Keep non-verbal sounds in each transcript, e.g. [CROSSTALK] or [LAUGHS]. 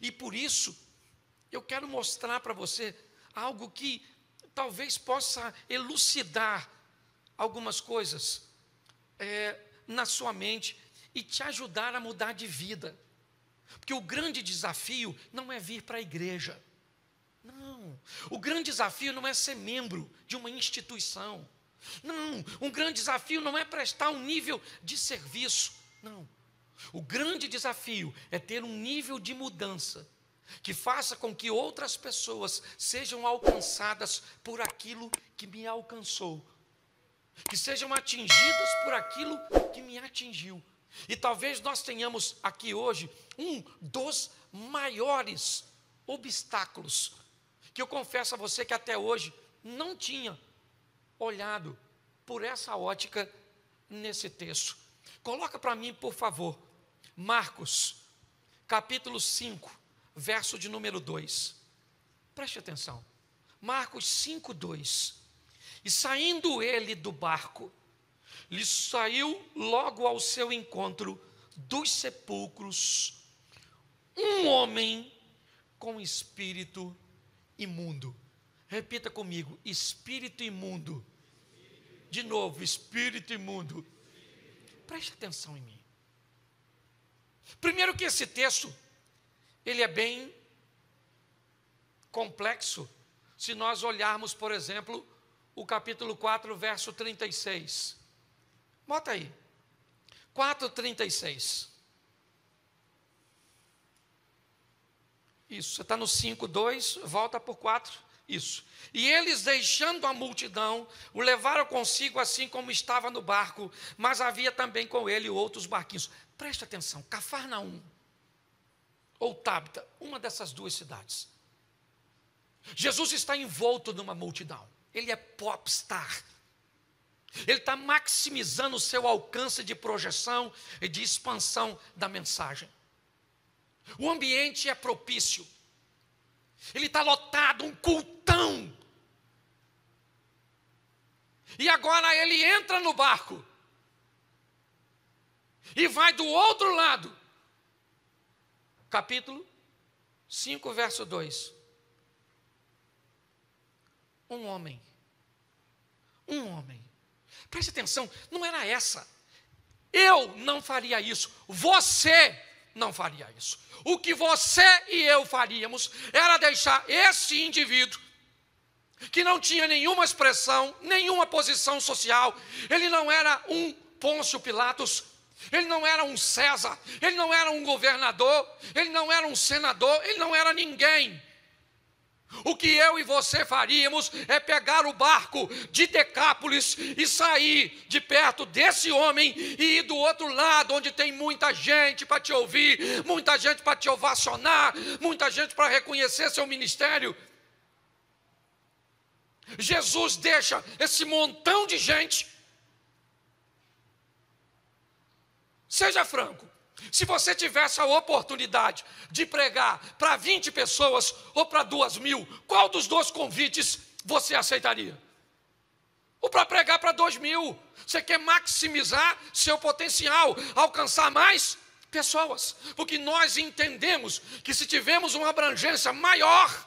E por isso, eu quero mostrar para você algo que talvez possa elucidar algumas coisas é, na sua mente e te ajudar a mudar de vida. Porque o grande desafio não é vir para a igreja. Não. O grande desafio não é ser membro de uma instituição. Não. Um grande desafio não é prestar um nível de serviço. Não. O grande desafio é ter um nível de mudança que faça com que outras pessoas sejam alcançadas por aquilo que me alcançou, que sejam atingidas por aquilo que me atingiu. E talvez nós tenhamos aqui hoje um dos maiores obstáculos que eu confesso a você que até hoje não tinha olhado por essa ótica nesse texto. Coloca para mim, por favor, Marcos, capítulo 5, verso de número 2. Preste atenção. Marcos 5, 2. E saindo ele do barco, lhe saiu logo ao seu encontro dos sepulcros um homem com espírito imundo. Repita comigo: espírito imundo. De novo, espírito imundo. Preste atenção em mim. Primeiro que esse texto ele é bem complexo se nós olharmos, por exemplo, o capítulo 4, verso 36. Bota aí. 4,36. Isso, você está no 5, 2, volta por 4. Isso. E eles, deixando a multidão, o levaram consigo assim como estava no barco, mas havia também com ele outros barquinhos. Preste atenção, Cafarnaum ou Tábita, uma dessas duas cidades. Jesus está envolto numa multidão. Ele é popstar. Ele está maximizando o seu alcance de projeção e de expansão da mensagem. O ambiente é propício. Ele está lotado, um cultão. E agora ele entra no barco. E vai do outro lado. Capítulo 5, verso 2. Um homem. Um homem Preste atenção, não era essa. Eu não faria isso. Você não faria isso. O que você e eu faríamos era deixar esse indivíduo que não tinha nenhuma expressão, nenhuma posição social, ele não era um Pôncio Pilatos, ele não era um César, ele não era um governador, ele não era um senador, ele não era ninguém. O que eu e você faríamos é pegar o barco de Decápolis e sair de perto desse homem e ir do outro lado, onde tem muita gente para te ouvir, muita gente para te ovacionar, muita gente para reconhecer seu ministério. Jesus deixa esse montão de gente. Seja franco, se você tivesse a oportunidade de pregar para 20 pessoas ou para duas mil, qual dos dois convites você aceitaria? Ou para pregar para dois mil? Você quer maximizar seu potencial, alcançar mais pessoas, porque nós entendemos que se tivermos uma abrangência maior,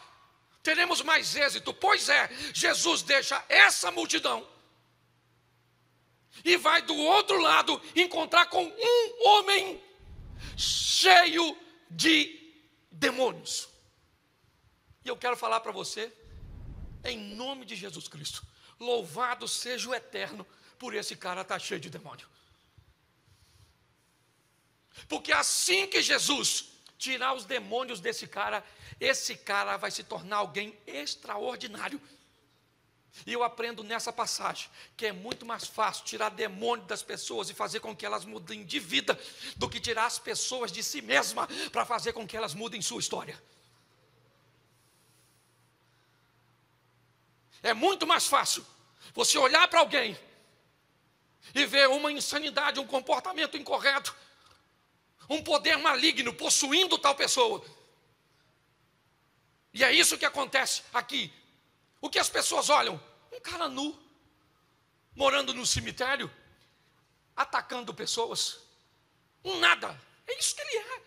teremos mais êxito. Pois é, Jesus deixa essa multidão e vai do outro lado encontrar com um homem cheio de demônios. E eu quero falar para você, em nome de Jesus Cristo, louvado seja o eterno por esse cara estar tá cheio de demônio. Porque assim que Jesus tirar os demônios desse cara, esse cara vai se tornar alguém extraordinário. E eu aprendo nessa passagem que é muito mais fácil tirar demônio das pessoas e fazer com que elas mudem de vida do que tirar as pessoas de si mesma para fazer com que elas mudem sua história. É muito mais fácil você olhar para alguém e ver uma insanidade, um comportamento incorreto, um poder maligno possuindo tal pessoa. E é isso que acontece aqui o que as pessoas olham? Um cara nu, morando no cemitério, atacando pessoas. Um nada. É isso que ele é.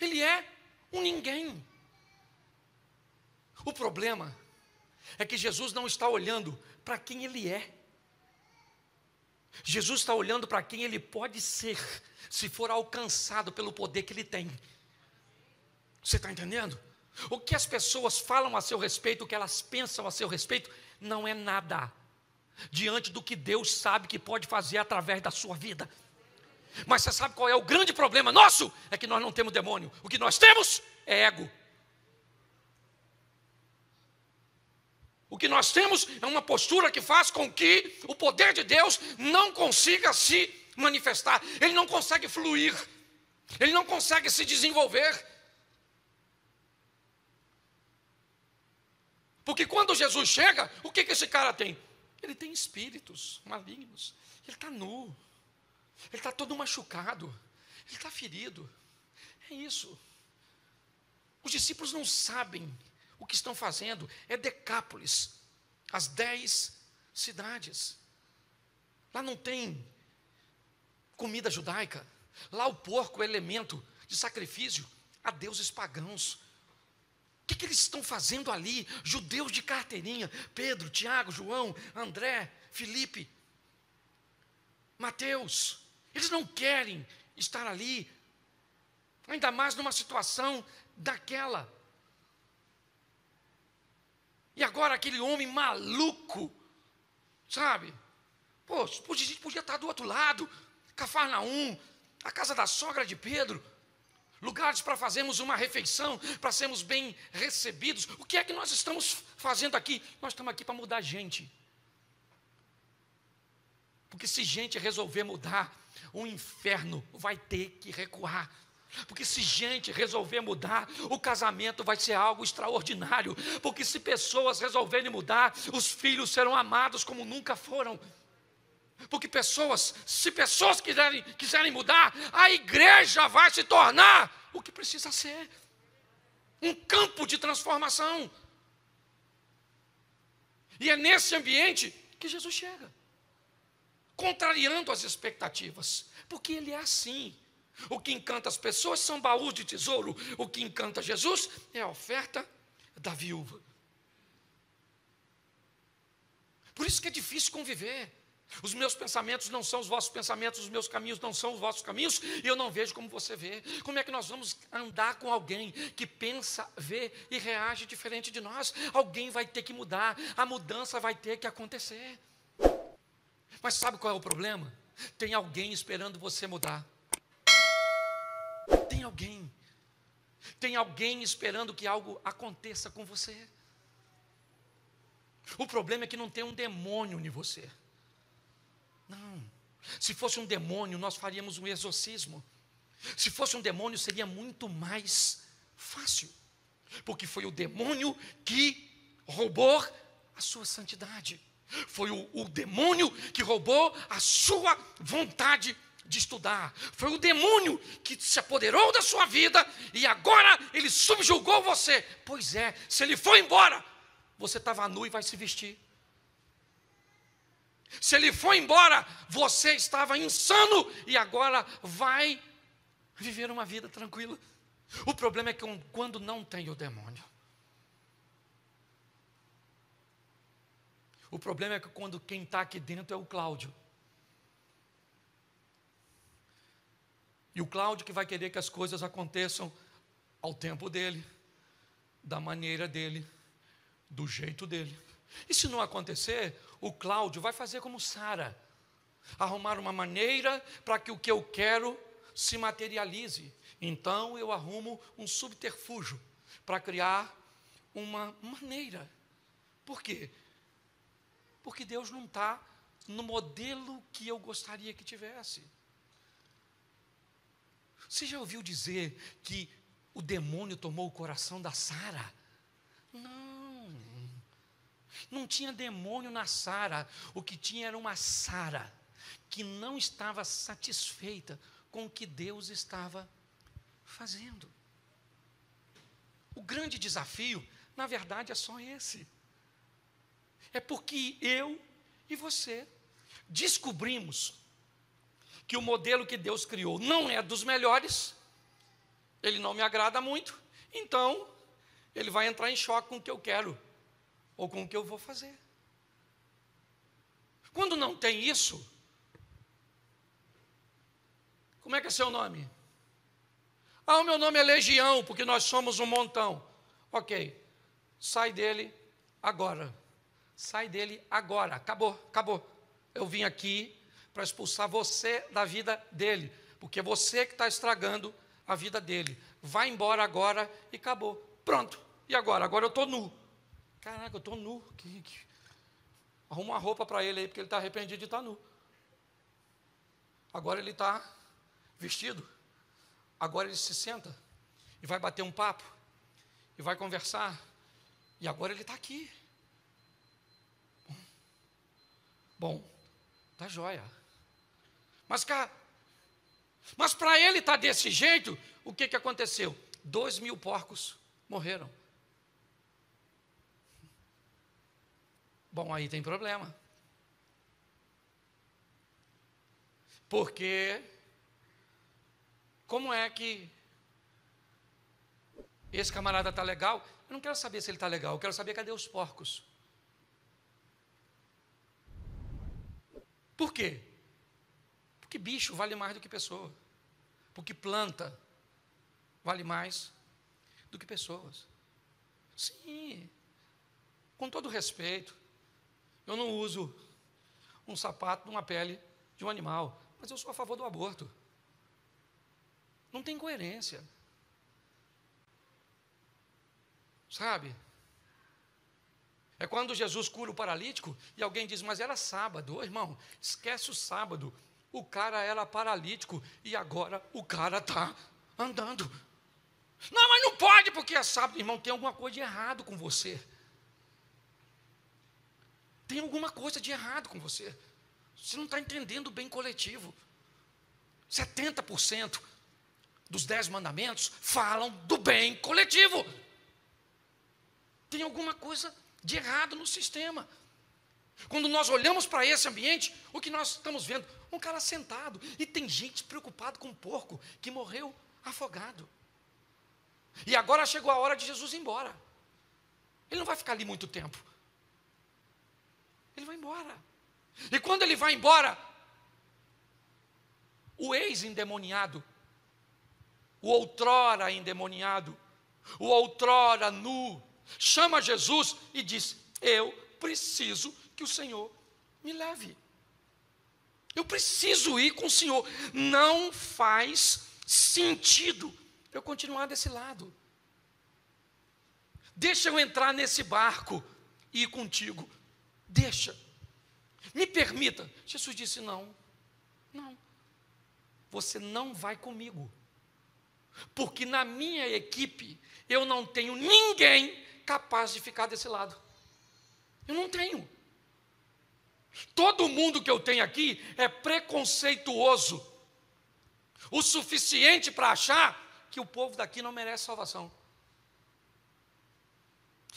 Ele é Um ninguém. O problema é que Jesus não está olhando para quem ele é. Jesus está olhando para quem ele pode ser, se for alcançado pelo poder que ele tem. Você está entendendo? O que as pessoas falam a seu respeito, o que elas pensam a seu respeito, não é nada diante do que Deus sabe que pode fazer através da sua vida. Mas você sabe qual é o grande problema nosso? É que nós não temos demônio. O que nós temos é ego. O que nós temos é uma postura que faz com que o poder de Deus não consiga se manifestar, ele não consegue fluir, ele não consegue se desenvolver. Porque quando Jesus chega, o que, que esse cara tem? Ele tem espíritos malignos, ele está nu, ele está todo machucado, ele está ferido. É isso. Os discípulos não sabem o que estão fazendo é Decápolis, as dez cidades. Lá não tem comida judaica. Lá o porco é elemento de sacrifício a deuses pagãos. O que, que, eles estão fazendo ali? Judeus de carteirinha, Pedro, Tiago, João, André, Felipe, Mateus. Eles não querem estar ali, ainda mais numa situação daquela. E agora aquele homem maluco, sabe? Pô, a gente podia estar do outro lado, Cafarnaum, a casa da sogra de Pedro, lugares para fazermos uma refeição, para sermos bem recebidos. O que é que nós estamos fazendo aqui? Nós estamos aqui para mudar gente. Porque se gente resolver mudar, o inferno vai ter que recuar. Porque se gente resolver mudar, o casamento vai ser algo extraordinário. Porque se pessoas resolverem mudar, os filhos serão amados como nunca foram. Porque pessoas, se pessoas quiserem, quiserem mudar, a igreja vai se tornar o que precisa ser um campo de transformação. E é nesse ambiente que Jesus chega, contrariando as expectativas, porque Ele é assim. O que encanta as pessoas são baús de tesouro. O que encanta Jesus é a oferta da viúva. Por isso que é difícil conviver. Os meus pensamentos não são os vossos pensamentos, os meus caminhos não são os vossos caminhos, e eu não vejo como você vê. Como é que nós vamos andar com alguém que pensa, vê e reage diferente de nós? Alguém vai ter que mudar, a mudança vai ter que acontecer. Mas sabe qual é o problema? Tem alguém esperando você mudar alguém. Tem alguém esperando que algo aconteça com você. O problema é que não tem um demônio em você. Não. Se fosse um demônio, nós faríamos um exorcismo. Se fosse um demônio, seria muito mais fácil. Porque foi o demônio que roubou a sua santidade. Foi o, o demônio que roubou a sua vontade de estudar. Foi o demônio que se apoderou da sua vida e agora ele subjugou você. Pois é, se ele for embora, você estava nu e vai se vestir. Se ele for embora, você estava insano e agora vai viver uma vida tranquila. O problema é que quando não tem o demônio, o problema é que quando quem está aqui dentro é o Cláudio. E o Cláudio que vai querer que as coisas aconteçam ao tempo dele, da maneira dele, do jeito dele. E se não acontecer, o Cláudio vai fazer como Sara, arrumar uma maneira para que o que eu quero se materialize. Então eu arrumo um subterfúgio para criar uma maneira. Por quê? Porque Deus não está no modelo que eu gostaria que tivesse. Você já ouviu dizer que o demônio tomou o coração da Sara? Não. Não tinha demônio na Sara. O que tinha era uma Sara que não estava satisfeita com o que Deus estava fazendo. O grande desafio, na verdade, é só esse. É porque eu e você descobrimos que o modelo que Deus criou não é dos melhores, ele não me agrada muito, Então, ele vai entrar em choque com o que eu quero ou com o que eu vou fazer. Quando não tem isso, como é que é seu nome? Ah, o meu nome é Legião, porque nós somos um montão. Ok, sai dele agora. Sai dele agora. Acabou, acabou. Eu vim aqui para expulsar você da vida dele, porque é você que está estragando a vida dele. Vai embora agora e acabou. Pronto. E agora? Agora eu estou nu. Caraca, eu estou nu. Que, que... Arruma uma roupa para ele aí, porque ele está arrependido de estar tá nu. Agora ele está vestido. Agora ele se senta e vai bater um papo e vai conversar. E agora ele está aqui. Bom, tá joia. Mas, cara, mas para ele estar tá desse jeito, o que, que aconteceu? Dois mil porcos morreram. Bom, aí tem problema. Porque como é que esse camarada está legal? Eu não quero saber se ele está legal, eu quero saber cadê os porcos. Por quê? Porque bicho vale mais do que pessoa. Porque planta vale mais do que pessoas. Sim, com todo respeito, eu não uso um sapato numa pele de um animal, mas eu sou a favor do aborto. Não tem coerência. Sabe? É quando Jesus cura o paralítico e alguém diz, mas era sábado. Ô, irmão, esquece o sábado. O cara era paralítico e agora o cara está andando. Não, mas não pode porque é sábado. Irmão, tem alguma coisa de errado com você. Tem alguma coisa de errado com você. Você não está entendendo o bem coletivo. 70% dos dez mandamentos falam do bem coletivo. Tem alguma coisa de errado no sistema. Quando nós olhamos para esse ambiente, o que nós estamos vendo? Um cara sentado e tem gente preocupado com um porco que morreu afogado. E agora chegou a hora de Jesus ir embora. Ele não vai ficar ali muito tempo. Ele vai embora. E quando ele vai embora, o ex-endemoniado o outrora endemoniado, o outrora nu, chama Jesus e diz: Eu preciso que o Senhor me leve. Eu preciso ir com o Senhor. Não faz sentido eu continuar desse lado. Deixa eu entrar nesse barco e ir contigo. Deixa. Me permita. Jesus disse: Não, não. Você não vai comigo porque na minha equipe eu não tenho ninguém capaz de ficar desse lado. Eu não tenho. Todo mundo que eu tenho aqui é preconceituoso o suficiente para achar que o povo daqui não merece salvação.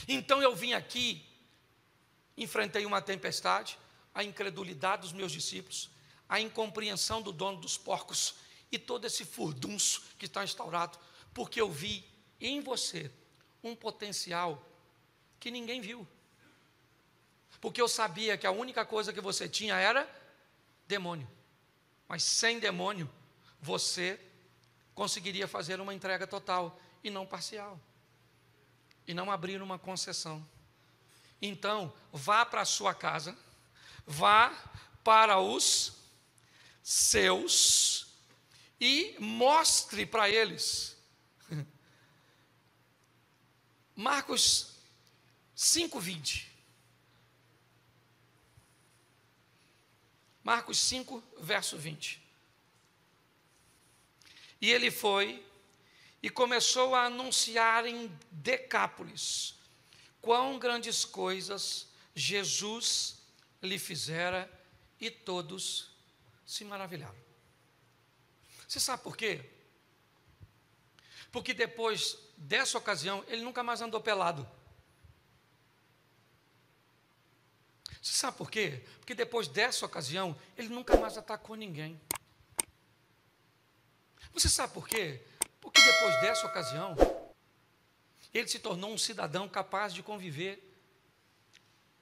Então eu vim aqui, enfrentei uma tempestade, a incredulidade dos meus discípulos, a incompreensão do dono dos porcos e todo esse furdunço que está instaurado, porque eu vi em você um potencial que ninguém viu. Porque eu sabia que a única coisa que você tinha era demônio. Mas sem demônio, você conseguiria fazer uma entrega total e não parcial. E não abrir uma concessão. Então, vá para a sua casa, vá para os seus e mostre para eles. [LAUGHS] Marcos 5:20. Marcos 5, verso 20. E ele foi e começou a anunciar em Decápolis quão grandes coisas Jesus lhe fizera e todos se maravilharam. Você sabe por quê? Porque depois dessa ocasião, ele nunca mais andou pelado. Você sabe por quê? Porque depois dessa ocasião, ele nunca mais atacou ninguém. Você sabe por quê? Porque depois dessa ocasião, Ele se tornou um cidadão capaz de conviver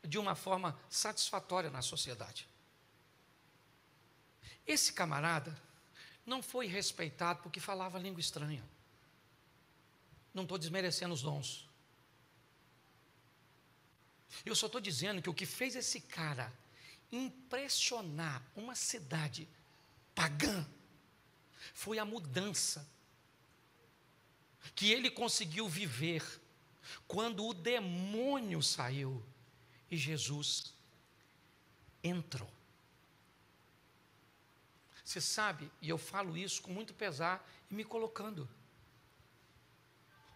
de uma forma satisfatória na sociedade. Esse camarada não foi respeitado porque falava língua estranha. Não estou desmerecendo os dons. Eu só estou dizendo que o que fez esse cara impressionar uma cidade pagã foi a mudança que ele conseguiu viver quando o demônio saiu e Jesus entrou. Você sabe, e eu falo isso com muito pesar e me colocando.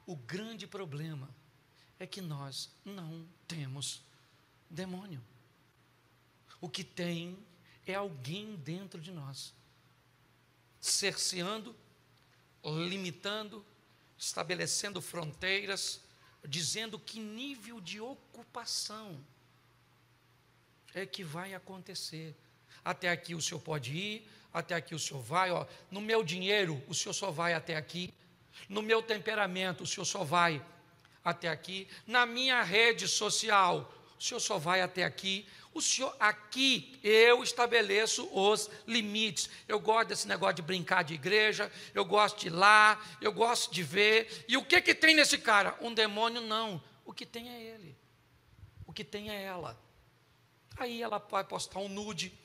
O grande problema é que nós não temos demônio. O que tem é alguém dentro de nós, cerceando, limitando, estabelecendo fronteiras, dizendo que nível de ocupação é que vai acontecer. Até aqui o senhor pode ir, até aqui o senhor vai, ó. No meu dinheiro, o senhor só vai até aqui. No meu temperamento, o senhor só vai até aqui. Na minha rede social, o senhor só vai até aqui. O senhor, aqui eu estabeleço os limites. Eu gosto desse negócio de brincar de igreja, eu gosto de ir lá, eu gosto de ver. E o que que tem nesse cara? Um demônio não. O que tem é ele. O que tem é ela. Aí ela vai postar um nude.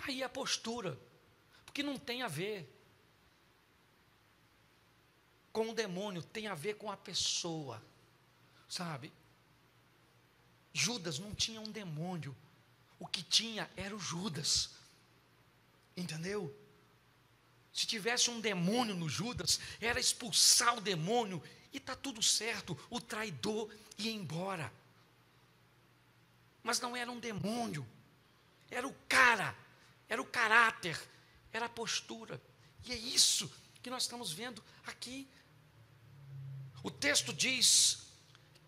Aí a postura. Porque não tem a ver com o demônio, tem a ver com a pessoa. Sabe? Judas não tinha um demônio. O que tinha era o Judas. Entendeu? Se tivesse um demônio no Judas, era expulsar o demônio e está tudo certo. O traidor ia embora. Mas não era um demônio, era o cara, era o caráter, era a postura. E é isso que nós estamos vendo aqui. O texto diz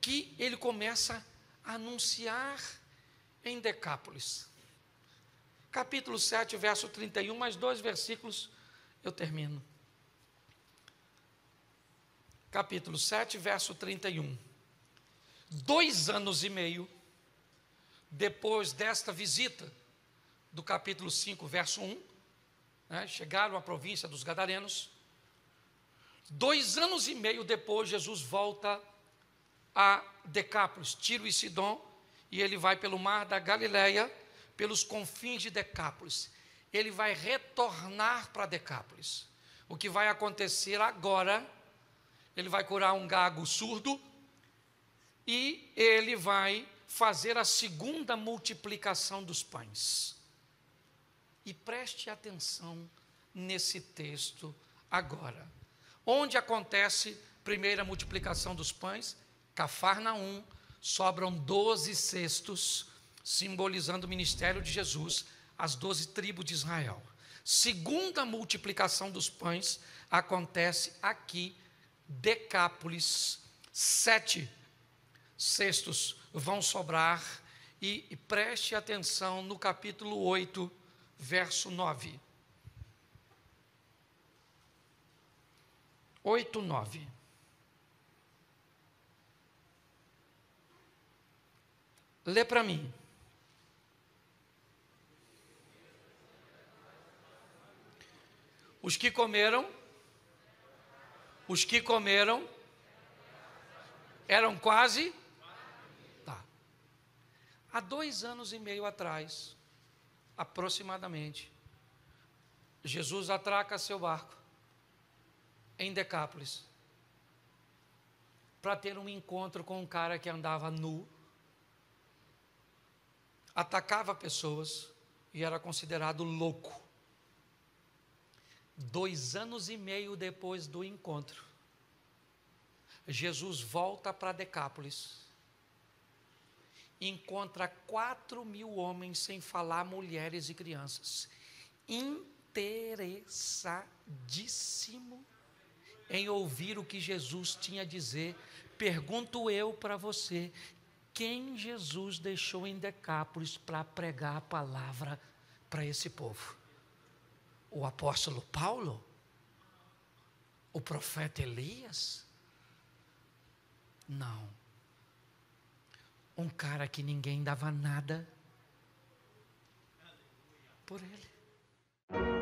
que ele começa anunciar em Decápolis. Capítulo 7, verso 31, mais dois versículos, eu termino. Capítulo 7, verso 31. Dois anos e meio depois desta visita, do capítulo 5, verso 1, né, chegaram à província dos Gadarenos. Dois anos e meio depois, Jesus volta a Decápolis, Tiro e Sidom, e ele vai pelo mar da Galileia, pelos confins de Decápolis. Ele vai retornar para Decápolis. O que vai acontecer agora? Ele vai curar um gago surdo e ele vai fazer a segunda multiplicação dos pães. E preste atenção nesse texto agora. Onde acontece a primeira multiplicação dos pães? Cafarnaum, sobram doze cestos, simbolizando o ministério de Jesus, as doze tribos de Israel. Segunda multiplicação dos pães acontece aqui, Decápolis, sete cestos vão sobrar, e, e preste atenção no capítulo 8, verso 9. 8, 9. Lê para mim. Os que comeram, os que comeram, eram quase. Tá. Há dois anos e meio atrás, aproximadamente, Jesus atraca seu barco em Decápolis para ter um encontro com um cara que andava nu atacava pessoas e era considerado louco. Dois anos e meio depois do encontro, Jesus volta para Decápolis, encontra quatro mil homens, sem falar mulheres e crianças, interessadíssimo em ouvir o que Jesus tinha a dizer. Pergunto eu para você: quem Jesus deixou em Decápolis para pregar a palavra para esse povo? O apóstolo Paulo? O profeta Elias? Não. Um cara que ninguém dava nada por ele.